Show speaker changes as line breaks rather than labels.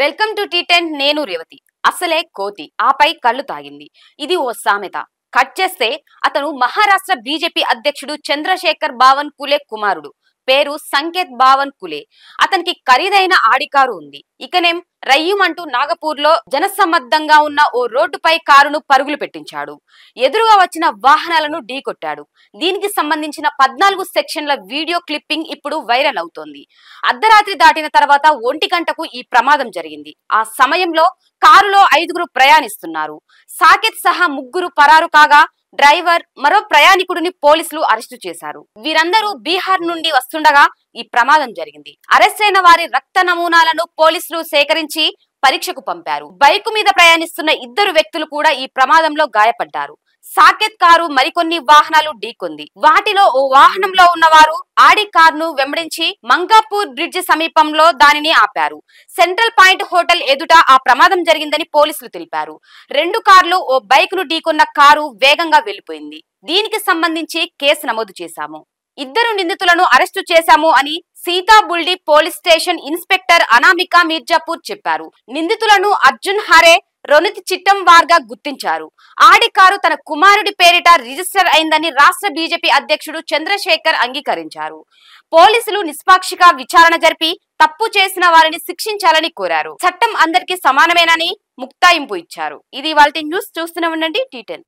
Welcome to tea ten నేను రేవతి. అసలే కోతి ఆపై కళ్ళు తాగింది. ఇది ఓ సామెత. కట్ చేస్తే అతను మహారాష్ట్ర బీజేపీ అధ్యక్షుడు చంద్రశేఖర్ బావన్ కులే కుమారుడు. పేరు సంకేత్ బావన్ కులే. అతనికి ఖరీదైన ఆడి కారు ఉంది. ఇకనేం రయ్యమంటూ నాగపూర్లో జనసమ్మద్ధంగా ఉన్న ఓ రోడ్డుపై కారును పరుగులు పెట్టించాడు. ఎదురుగా వచ్చిన వాహనాలను ఢీకొట్టాడు. దీనికి సంబంధించిన పద్నాలుగు సెక్షన్ల వీడియో క్లిప్పింగ్ ఇప్పుడు వైరల్ అవుతోంది. అర్ధరాత్రి దాటిన తర్వాత ఒంటి గంటకు ఈ ప్రమాదం జరిగింది. ఆ సమయంలో కారులో ఐదుగురు ప్రయాణిస్తున్నారు. సాకేత్ సహా ముగ్గురు పరారు కాగా డ్రైవర్ మరో ప్రయాణికుడిని పోలీసులు అరెస్టు చేశారు. వీరందరూ బీహార్ నుండి వస్తుండగా ఈ ప్రమాదం జరిగింది. అరెస్ట్ అయిన వారి రక్త నమూనాలను పోలీసులు సేకరించి పరీక్షకు పంపారు. బైకు మీద ప్రయాణిస్తున్న ఇద్దరు వ్యక్తులు కూడా ఈ ప్రమాదంలో గాయపడ్డారు. సాకేత్ కారు మరికొన్ని వాహనాలు ఢీకొంది. వాటిలో ఓ వాహనంలో ఉన్నవారు ఆడి కారును వెంబడించి మంగాపూర్ బ్రిడ్జ్ సమీపంలో దానిని ఆపారు. సెంట్రల్ పాయింట్ హోటల్ ఎదుట ఆ ప్రమాదం జరిగిందని పోలీసులు తెలిపారు. రెండు కార్లు ఓ బైక్ను ఢీకొన్న కారు వేగంగా వెళ్ళిపోయింది దీనికి సంబంధించి కేసు నమోదు చేశాము. ఇద్దరు నిందితులను అరెస్టు చేశాము అని Sitabuldi police station inspector Anamika Mirzapur చెప్పారు. నిందితులను అర్జున్ హరే రొనిత్ చిట్టం వార్గా గుర్తించారు. ఆడి కారు తన కుమారుడి పేరిట రిజిస్టర్ అయిందని రాష్ట్ర బీజేపీ అధ్యక్షుడు చంద్రశేఖర్ అంగీకరించారు. పోలీసులు నిష్పాక్షిక విచారణ జరిపి తప్పు చేసిన వారిని శిక్షించాలని కోరారు. చట్టం అందరికీ సమానమేనని ముక్తాయింపు ఇచ్చారు. ఇది వాళ్ళ న్యూస్. చూస్తూనే ఉండండి. టీటెన్